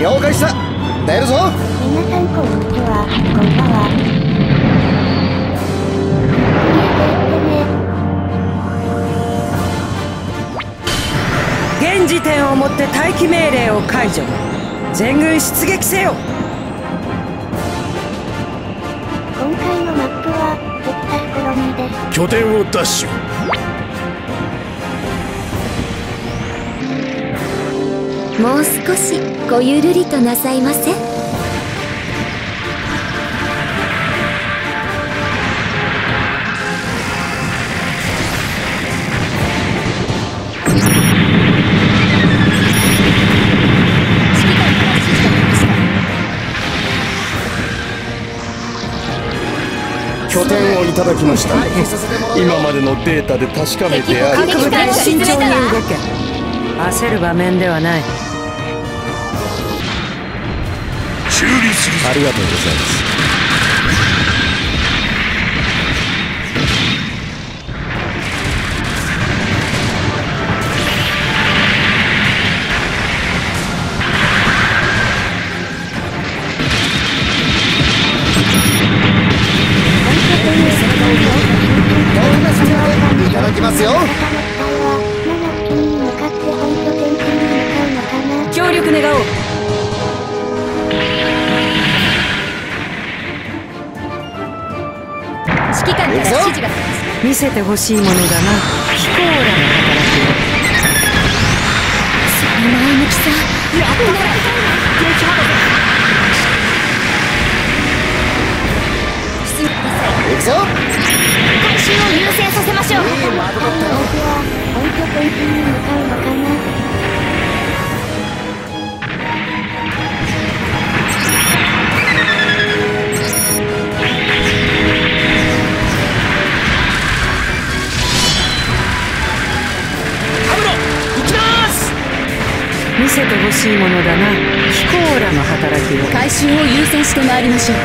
了解した。出るぞ。皆さんこんにちはこんばんは現時点をもって待機命令を解除。全軍出撃せよ。今回のマップはテキサスコロニーです。拠点を奪取もう少しごゆるりとなさいませ。拠点をいただきました。今までのデータで確かめてある。各部隊慎重に動け。焦る場面ではない修理するありがとうございます。いただきま指揮官から指示が見せてほしいものだな。飛行らの働きを前向きさやっとなら行くぞ。回収を優先させましょう。相手は本拠点地に向かうのかな見せてほしいものだな。飛行らの働きを。回収を優先してまいりましょう。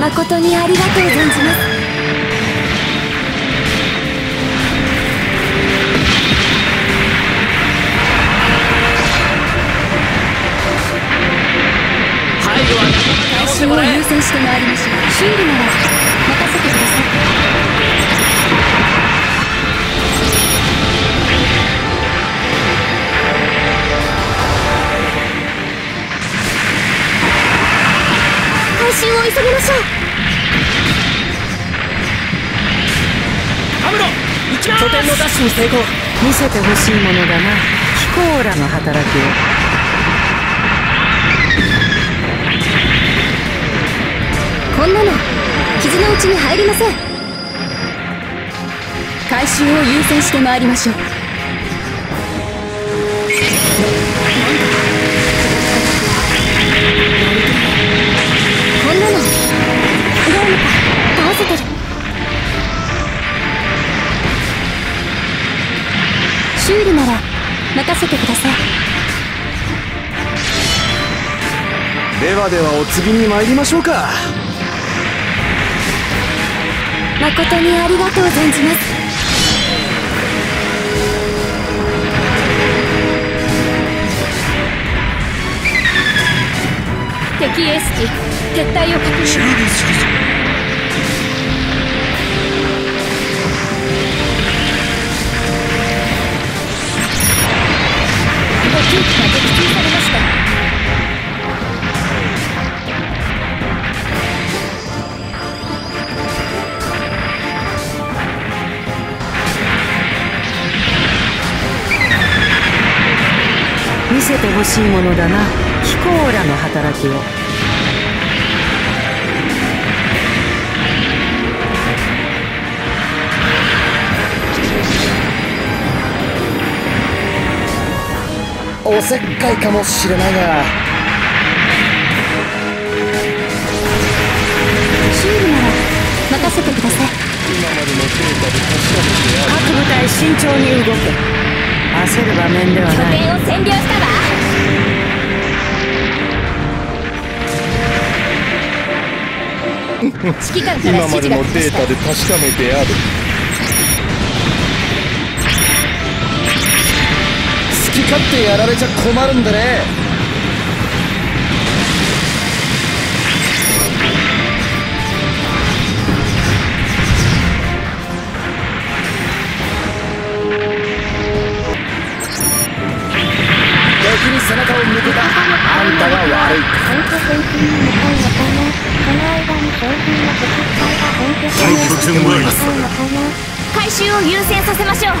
誠にありがとう存じます。回収を優先してまいりましょう。修理なら任せてください回収を急ぎましょう。拠点のダッシュに成功見せてほしいものだな。飛行らの働きを。こんなの傷のうちに入りません。回収を優先してまいりましょうはではお次に参りましょうか。誠にありがとう存じます。敵エース機撤退を確認。するぞ補給機見せてほしいものだな。飛行らの働きを。おせっかいかもしれないが。修理なら任せてください。今までのデータで確かめてある各部隊慎重に動け。焦る場面ではない。を占領したわ指揮官から今まで指示が来ましたのデータで確かめてある。好き勝手やられちゃ困るんでね。収を優先させましょう。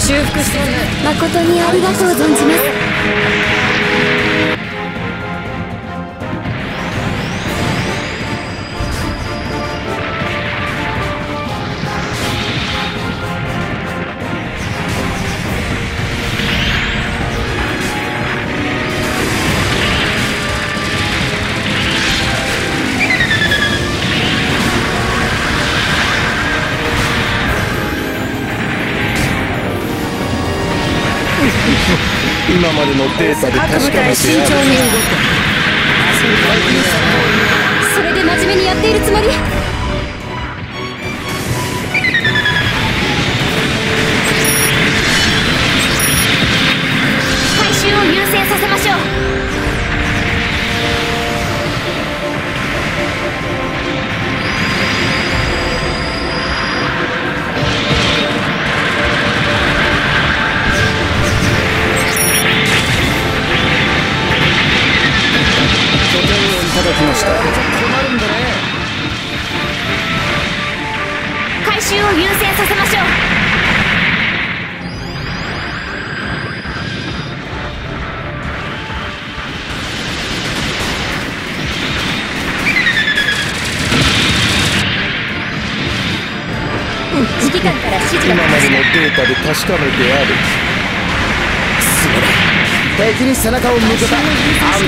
修復して誠にありがとう存じますまでのデータで確かめてやる慎重に動くそれで真面目にやっているつもり？した。困るんだね回収を優先させましょう。指揮官から指示が今までのデータで確かめてやる。すまない敵に背中を向けた。あん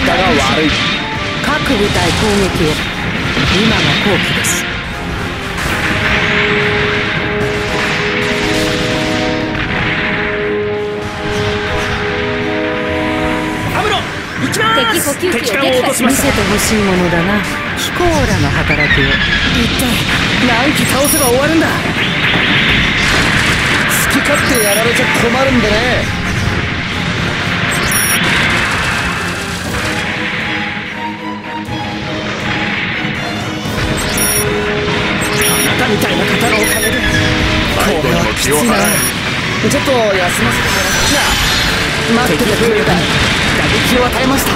たが悪い各部隊攻撃を今が好機です。敵補給機を撃破しま見せしたてほしいものだな。ヒコーラの働きを。何機倒せば終わるんだ？好き勝手やられちゃ困るんでねきついなちょっと休ませてもらっちゃ待っててくれた打撃を与えました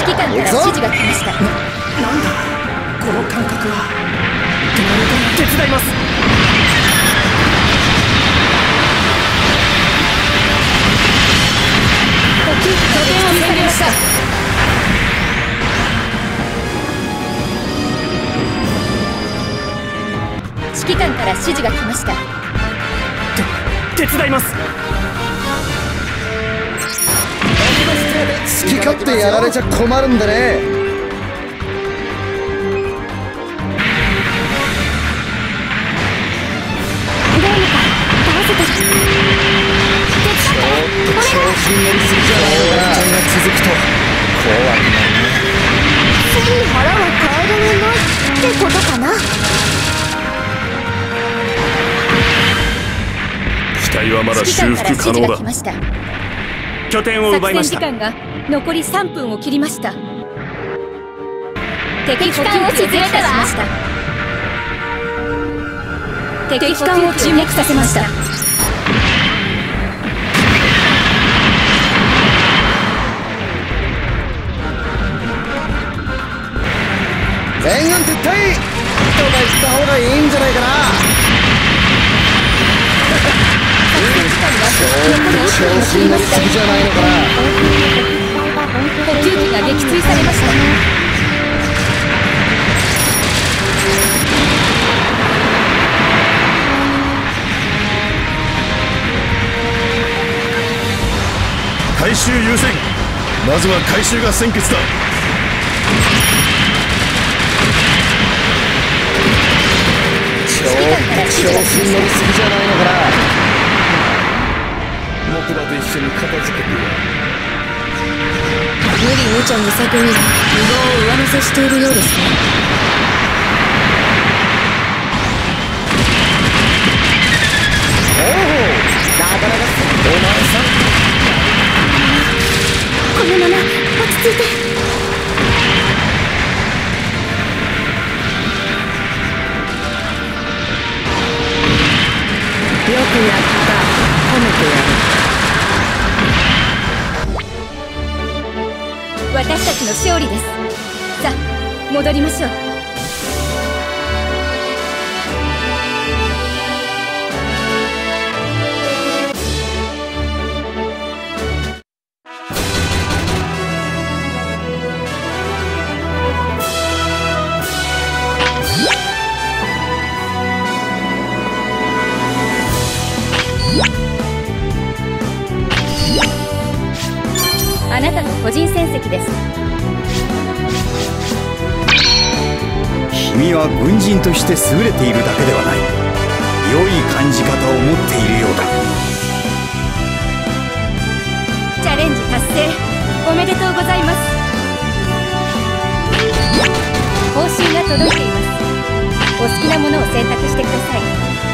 指揮官から指示が来ましたなんだこの感覚は手伝います。拠点を見されました指揮官から指示が来ました。手伝います。好き勝手やられちゃ困るんでね。どうにか倒せたら手伝って。お調子に乗りすぎじゃないな。が続くと怖くな。るね背に腹まだ指揮修官から指示復可能だ。が来ました。拠点を奪いました。作戦時間が残り3分を切りました。敵機関を沈めたわ敵機関を沈黙させました。全軍撤退。とか言った方がいいんじゃないかな調子に乗りすぎじゃないのかな補給機が撃墜されました回収優先。まずは回収が先決だ。ちょっと調子に乗りすぎじゃないのかな木と一緒に片付けてや無理無茶無策に無謀を上乗せしているようですね。このまま落ち着いて。私たちの勝利です。さあ戻りましょう。あなたの個人戦績です。君は軍人として優れているだけではない。良い感じ方を持っているようだ。チャレンジ達成。おめでとうございます。報酬が届いています。お好きなものを選択してください